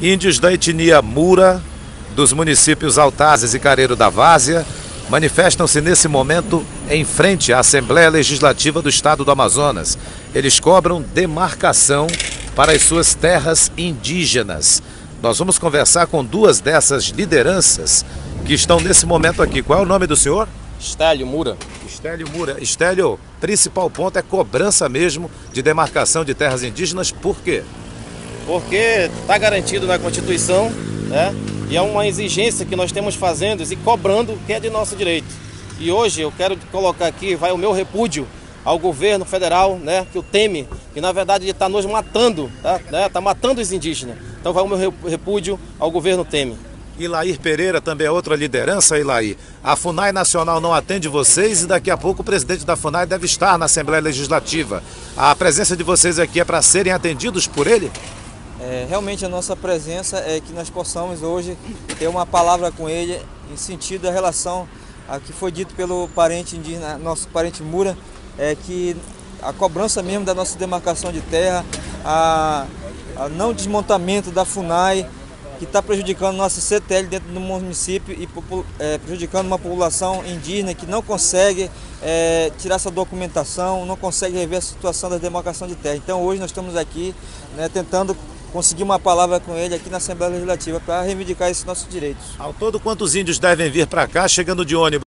Índios da etnia Mura, dos municípios Altazes e Careiro da Várzea, manifestam-se nesse momento em frente à Assembleia Legislativa do Estado do Amazonas. Eles cobram demarcação para as suas terras indígenas. Nós vamos conversar com duas dessas lideranças que estão nesse momento aqui. Qual é o nome do senhor? Estélio Mura. Estélio Mura. Estélio, principal ponto é cobrança mesmo de demarcação de terras indígenas. Por quê? Porque está garantido na Constituição, né? E é uma exigência que nós temos fazendo e cobrando que é de nosso direito. E hoje eu quero colocar aqui, vai o meu repúdio ao governo federal, né, que o teme, que na verdade está nos matando, tá, né, tá matando os indígenas. Então vai o meu repúdio ao governo Temer. Ilair Pereira também é outra liderança, Ilair. A FUNAI Nacional não atende vocês e daqui a pouco o presidente da FUNAI deve estar na Assembleia Legislativa. A presença de vocês aqui é para serem atendidos por ele? É, realmente a nossa presença é que nós possamos hoje ter uma palavra com ele em sentido da relação a que foi dito pelo parente indígena, nosso parente Mura, é que a cobrança mesmo da nossa demarcação de terra, a, a não desmontamento da FUNAI, que está prejudicando nossa CTL dentro do município e é, prejudicando uma população indígena que não consegue é, tirar essa documentação, não consegue rever a situação da demarcação de terra. Então hoje nós estamos aqui né, tentando conseguir uma palavra com ele aqui na Assembleia Legislativa para reivindicar esses nossos direitos. Ao todo, quantos índios devem vir para cá chegando de ônibus?